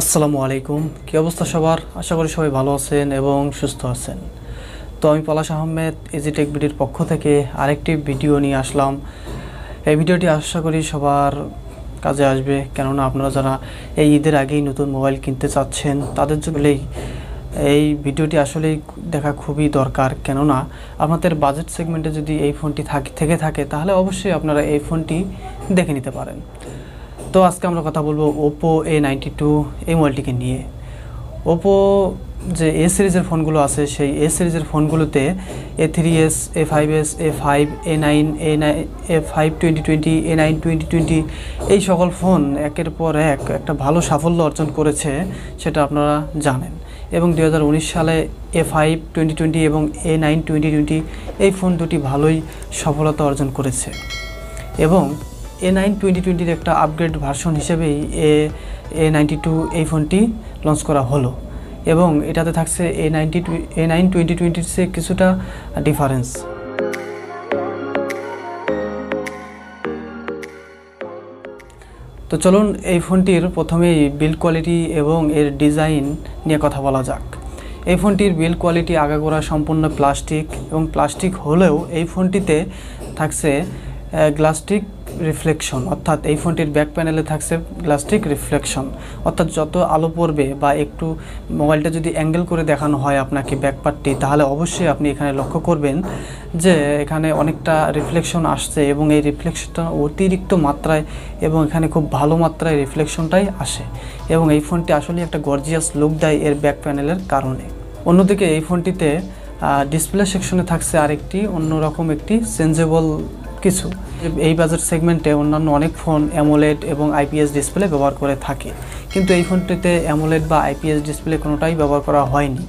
আসসালামু আলাইকুম। কী অবস্থা সবার? আশা করি সবাই ভালো আছেন এবং সুস্থ আছেন। তো আমি পলাশ আহমেদ এজিটেক বিডির পক্ষ থেকে আরেকটি ভিডিও নিয়ে আসলাম। এই ভিডিওটি আশা করি সবার কাজে আসবে। কেননা আপনারা যারা এই ঈদের আগেই নতুন মোবাইল কিনতে চাচ্ছেন, তাদের জন্যই এই ভিডিওটি আসলেই দেখা খুবই দরকার। কেননা আপনাদের বাজেট সেগমেন্টে যদি এই ফোনটি থেকে, থাকে তাহলে অবশ্যই আপনারা এই ফোনটি দেখে নিতে পারেন। তো আজকে আমরা কথা বলব ওপো এ নাইনটি টু এই মোবাইলটিকে নিয়ে। ওপো যে এ সিরিজের ফোনগুলো আছে, সেই এ সিরিজের ফোনগুলোতে A three S A five S A five A nine A nine A five twenty twenty A nine twenty twenty এই সকল ফোন একের পর এক একটা ভালো সাফল্য অর্জন করেছে সেটা আপনারা জানেন। এবং দু হাজার উনিশ সালে এ ফাইভ টোয়েন্টি টোয়েন্টি এবং এ নাইন টোয়েন্টি টোয়েন্টি এই ফোন দুটি ভালোই সফলতা অর্জন করেছে। এবং এ নাইন টোয়েন্টি টোয়েন্টির একটা আপগ্রেড ভার্সন হিসেবেই এ এ নাইনটি টু এই ফোনটি লঞ্চ করা হলো। এবং এটাতে থাকছে A ninety A nine twenty টোয়েন্টির চেয়ে কিছুটা ডিফারেন্স তো চলুন এই ফোনটির প্রথমেই বিল্ড কোয়ালিটি এবং এর ডিজাইন নিয়ে কথা বলা যাক। এই ফোনটির বিল্ড কোয়ালিটি আগাগোড়া সম্পূর্ণ প্লাস্টিক এবং প্লাস্টিক হলেও এই ফোনটিতে থাকছে গ্লাস্টিক রিফ্লেকশন অর্থাৎ এই ফোনটির ব্যাক প্যানেলে থাকছে প্লাস্টিক রিফ্লেকশন অর্থাৎ যত আলো পড়বে বা একটু মোবাইলটা যদি অ্যাঙ্গেল করে দেখানো হয় আপনাকে ব্যাক পার্টটি তাহলে অবশ্যই আপনি এখানে লক্ষ্য করবেন যে এখানে অনেকটা রিফ্লেকশন আসছে এবং এই রিফ্লেকশনটা অতিরিক্ত মাত্রায় এবং এখানে খুব ভালো মাত্রায় রিফ্লেকশনটাই আসে এবং এই ফোনটি আসলে একটা গর্জিয়াস লুক দেয় এর ব্যাক প্যানেলের কারণে। অন্যদিকে এই ফোনটিতে ডিসপ্লে সেকশনে থাকছে আরেকটি অন্যরকম একটি চেঞ্জেবল কিছু। এই বাজার সেগমেন্টে অন্যান্য অনেক ফোন অ্যামোলেড এবং আইপিএস ডিসপ্লে ব্যবহার করে থাকে। কিন্তু এই ফোনটিতে অ্যামোলেড বা আইপিএস ডিসপ্লে কোনোটাই ব্যবহার করা হয়নি।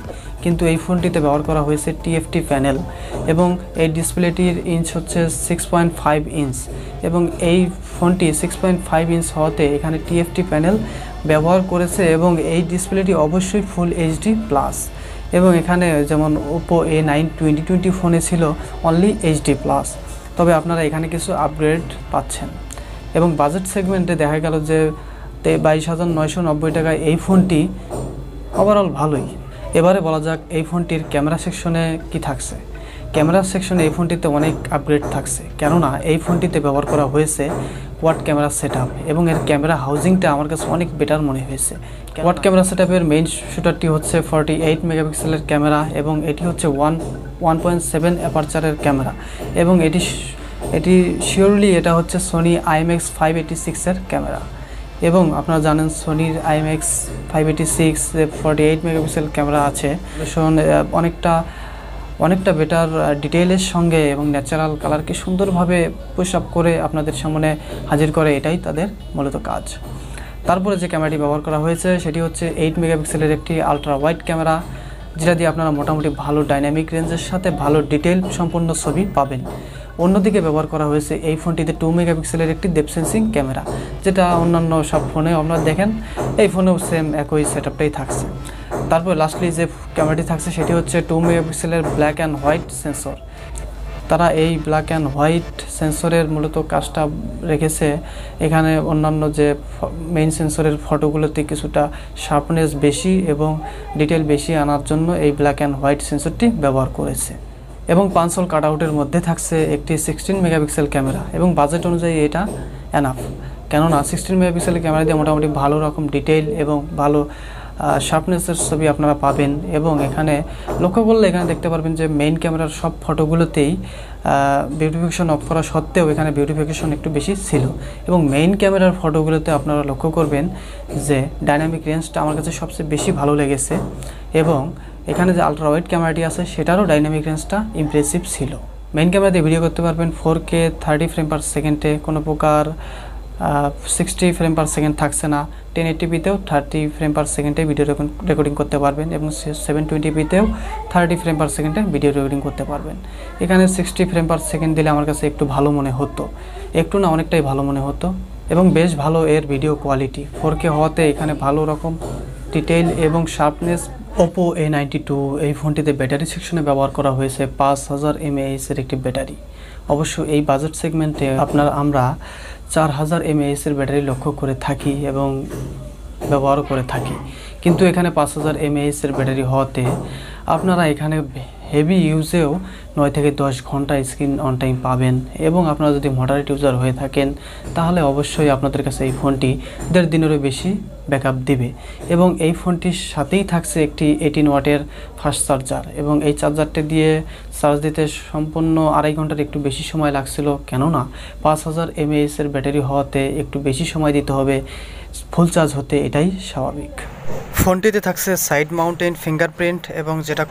কিন্তু এই ফোনটিতে ব্যবহার করা হয়েছে টিএফটি প্যানেল এবং এই ডিসপ্লেটির ইঞ্চ হচ্ছে সিক্স পয়েন্ট ফাইভ ইঞ্চ এবং এই ফোনটি সিক্স পয়েন্ট ফাইভ ইঞ্চ হওয়াতে এখানে টিএফটি প্যানেল ব্যবহার করেছে এবং এই ডিসপ্লেটি অবশ্যই ফুল এইচডি প্লাস এবং এখানে যেমন Oppo A nine twenty twenty ফোনে ছিল অনলি এইচডি প্লাস তবে আপনারা এখানে কিছু আপগ্রেড পাচ্ছেন। এবং বাজেট সেগমেন্টে দেখা গেল যে বাইশ হাজার নয়শো নব্বই টাকায় এই ফোনটি ওভারঅল ভালোই। এবারে বলা যাক এই ফোনটির ক্যামেরা সেকশনে কি থাকছে। ক্যামেরা সেকশনে এই ফোনটিতে অনেক আপগ্রেড থাকছে। কেননা এই ফোনটিতে ব্যবহার করা হয়েছে কোয়াড ক্যামেরা সেট এবং এর ক্যামেরা হাউজিংটা আমার কাছে অনেক বেটার মনে হয়েছে। কোয়াড ক্যামেরা সেট আপের মেইন শুটারটি হচ্ছে ফর্টি এইট মেগাপিক্সেলের ক্যামেরা এবং এটি হচ্ছে ওয়ান ওয়ান পয়েন্ট সেভেন অ্যাপারচারের ক্যামেরা এবং এটি এটি শিওরলি এটা হচ্ছে সোনি আইএমএক্স ফাইভ এইটি সিক্সের ক্যামেরা এবং আপনারা জানেন সোনির IMX five eighty six forty eight megapixel camera আছে। অনেকটা অনেকটা বেটার ডিটেইলের সঙ্গে এবং ন্যাচারাল কালারকে সুন্দরভাবে পুশ আপ করে আপনাদের সামনে হাজির করে, এটাই তাদের মূলত কাজ। তারপরে যে ক্যামেরাটি ব্যবহার করা হয়েছে, সেটি হচ্ছে এইট মেগাপিক্সেলের একটি আলট্রা ওয়াইড ক্যামেরা যেটা দিয়ে আপনারা মোটামুটি ভালো ডাইনামিক রেঞ্জের সাথে ভালো ডিটেল সম্পূর্ণ ছবি পাবেন। অন্যদিকে ব্যবহার করা হয়েছে এই ফোনটিতে টু মেগাপিক্সেলের একটি ডেপ সেন্সিং ক্যামেরা যেটা অন্যান্য সব ফোনে আপনারা দেখেন, এই ফোনেও সেম একই সেট থাকছে। তারপর লাস্টলি যে ক্যামেরাটি থাকছে সেটি হচ্ছে টু মেগাপিক্সেলের ব্ল্যাক অ্যান্ড হোয়াইট সেন্সর তারা এই ব্ল্যাক অ্যান্ড হোয়াইট সেন্সরের মূলত কাজটা রেখেছে। এখানে অন্যান্য যে মেইন সেন্সরের ফটোগুলোতে কিছুটা শার্পনেস বেশি এবং ডিটেল বেশি আনার জন্য এই ব্ল্যাক অ্যান্ড হোয়াইট সেন্সরটি ব্যবহার করেছে। এবং পাঁচশোল কাট আউটের মধ্যে থাকছে একটি সিক্সটিন মেগাপিক্সেল ক্যামেরা এবং বাজেট অনুযায়ী এটা এনাফ কেননা সিক্সটিন মেগাপিক্সেলের ক্যামেরা দিয়ে মোটামুটি ভালো রকম ডিটেইল এবং ভালো শার্পনেসের ছবি আপনারা পাবেন এবং এখানে লক্ষ্য করলে এখানে দেখতে পারবেন যে মেইন ক্যামেরার সব ফটোগুলোতেই বিউটিফিকেশন অফ করা সত্ত্বেও এখানে বিউটিফিকেশন একটু বেশি ছিল। এবং মেইন ক্যামেরার ফটোগুলোতে আপনারা লক্ষ্য করবেন যে ডাইনামিক রেঞ্জটা আমার কাছে সবচেয়ে বেশি ভালো লেগেছে এবং এখানে যে আলট্রা ওয়াইড ক্যামেরাটি আছে সেটারও ডাইনামিক রেঞ্জটা ইমপ্রেসিভ ছিল। মেইন ক্যামেরাতে ভিডিও করতে পারবেন four K thirty frame per সেকেন্ডে কোনো প্রকার সিক্সটি ফ্রেম পার সেকেন্ড থাকছে না। টেন এইটিপিতেও থার্টি ফ্রেম পার সেকেন্ডে ভিডিও রেকর্ডিং করতে পারবেন এবং সেভেন টোয়েন্টিপিতেও থার্টি ফ্রেম পার সেকেন্ডে ভিডিও রেকর্ডিং করতে পারবেন। এখানে সিক্সটি ফ্রেম পার সেকেন্ড দিলে আমার কাছে একটু ভালো মনে হতো। একটু না অনেকটাই ভালো মনে হতো এবং বেশ ভালো এর ভিডিও কোয়ালিটি ফোর কে হওয়াতে এখানে ভালো রকম ডিটেইল এবং sharpness Oppo A ninety two এই ফোনটিতে ব্যাটারি সেকশনে ব্যবহার করা হয়েছে পাঁচ হাজার এমএএইচের একটি ব্যাটারি। অবশ্য এই বাজেট সেগমেন্টে আপনার আমরা চার হাজার এমএএসের ব্যাটারি লক্ষ্য করে থাকি এবং ব্যবহার করে থাকি। কিন্তু এখানে পাঁচ হাজার এমএএস এর ব্যাটারি হওয়াতে আপনারা এখানে হেভি ইউজেও নয় থেকে দশ ঘণ্টা স্ক্রিন অন টাইম পাবেন এবং আপনারা যদি মডারেট ইউজার হয়ে থাকেন, তাহলে অবশ্যই আপনাদের কাছে এই ফোনটি দেড় দিনেরও বেশি ব্যাকআপ দিবে। এবং এই ফোনটির সাথেই থাকছে একটি এইটিন ওয়াটের ফাস্ট চার্জার এবং এই চার্জারটি দিয়ে চার্জ দিতে সম্পূর্ণ আড়াই ঘণ্টার একটু বেশি সময় লাগছিল। কেননা, পাঁচ হাজার এমএএস এর ব্যাটারি হওয়াতে একটু বেশি সময় দিতে হবে ফুল চার্জ হতে এটাই স্বাভাবিক। ফোনটিতে থাকছে সাইড মাউন্টেন ফিঙ্গারপ্রিন্ট এবং যেটা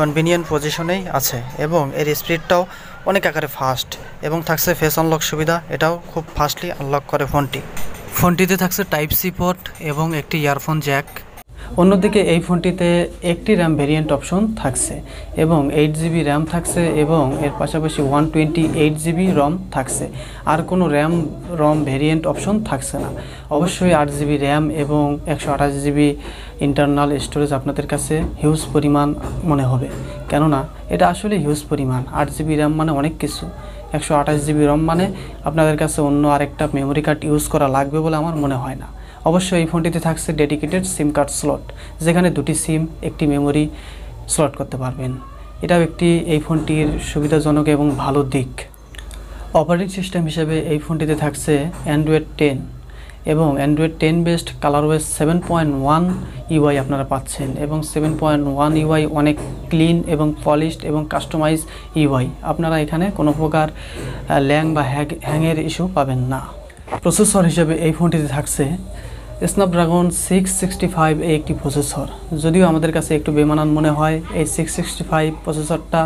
কনভিনিয়েন্ট পজিশনেই আছে এবং এর স্পিডটাও অনেক আকারে ফাস্ট এবং থাকছে ফেস আনলক সুবিধা, এটাও খুব ফাস্টলি আনলক করে ফোনটি। ফোনটিতে থাকছে টাইপ সি পোর্ট এবং একটি ইয়ারফোন জ্যাক অন্যদিকে এই ফোনটিতে একটি র্যাম ভেরিয়েন্ট অপশন থাকছে এবং এইট জিবি র্যাম থাকছে এবং এর পাশাপাশি one twenty eight GB ROM থাকছে। আর কোনো র্যাম রম ভেরিয়েন্ট অপশন থাকছে না। অবশ্যই আট জিবি র্যাম এবং একশো আঠাশ জিবি ইন্টারনাল স্টোরেজ আপনাদের কাছে হিউজ পরিমাণ মনে হবে। কেননা, এটা আসলে হিউজ পরিমাণ। আট জিবি র্যাম মানে অনেক কিছু। একশো আঠাশ জিবি রম মানে আপনাদের কাছে অন্য আরেকটা মেমোরি কার্ড ইউজ করা লাগবে বলে আমার মনে হয় না। অবশ্যই এই ফোনটিতে থাকছে ডেডিকেটেড সিম কার্ড স্লট যেখানে দুটি সিম একটি মেমোরি স্লট করতে পারবেন। এটাও একটি এই ফোনটির সুবিধাজনক এবং ভালো দিক। অপারেটিং সিস্টেম হিসেবে এই ফোনটিতে থাকছে অ্যান্ড্রয়েড টেন এবং Android ten based ColorOS seven point one UI আপনারা পাচ্ছেন এবং সেভেন পয়েন্ট ওয়ান ইউআই অনেক ক্লিন এবং পলিশড এবং কাস্টমাইজ ইউআই আপনারা এখানে কোনো প্রকার ল্যাং বা হ্যাং হ্যাংয়ের ইস্যু পাবেন না। প্রসেসর হিসেবে এই ফোনটিতে থাকছে স্ন্যাপড্রাগন সিক্স সিক্সটি ফাইভ এই একটি প্রসেসর। যদিও আমাদের কাছে একটু বেমানান মনে হয়, এই সিক্স সিক্সটি ফাইভ প্রসেসরটা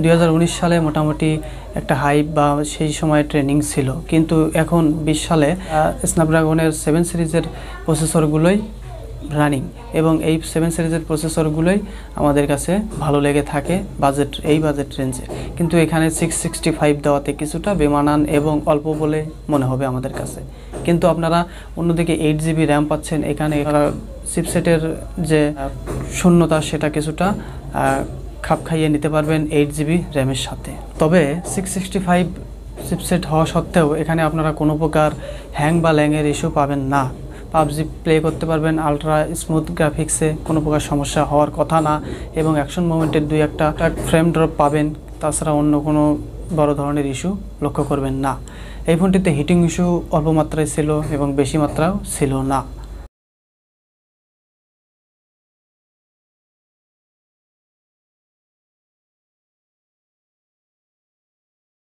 দুই হাজার উনিশ সালে মোটামুটি একটা হাইপ বা সেই সময় ট্রেনিং ছিল। কিন্তু এখন বিশ সালে স্ন্যাপড্রাগনের সেভেন সিরিজের প্রসেসরগুলোই রানিং এবং এই সেভেন সিরিজের প্রসেসরগুলোই আমাদের কাছে ভালো লেগে থাকে বাজেট এই বাজেট রেঞ্জে কিন্তু এখানে সিক্স সিক্সটি ফাইভ দেওয়াতে কিছুটা বেমানান এবং অল্প বলে মনে হবে আমাদের কাছে। কিন্তু আপনারা অন্যদিকে এইট জিবি র্যাম পাচ্ছেন, এখানে চিপসেটের যে শূন্যতা সেটা কিছুটা খাপ খাইয়ে নিতে পারবেন এইট জিবি র্যামের সাথে। তবে সিক্স সিক্সটি ফাইভ চিপসেট হওয়া সত্ত্বেও এখানে আপনারা কোনো প্রকার হ্যাং বা ল্যাংয়ের ইস্যু পাবেন না। পাবজি প্লে করতে পারবেন আলট্রা স্মুথ গ্রাফিক্সে কোনো প্রকার সমস্যা হওয়ার কথা না এবং অ্যাকশন মোমেন্টের দুই একটা ফ্রেম ড্রপ পাবেন, তাছাড়া অন্য কোনো বড় ধরনের ইস্যু লক্ষ্য করবেন না। এই ফোনটিতে হিটিং ইস্যু অল্প মাত্রায় ছিল এবং বেশি মাত্রাও ছিল না।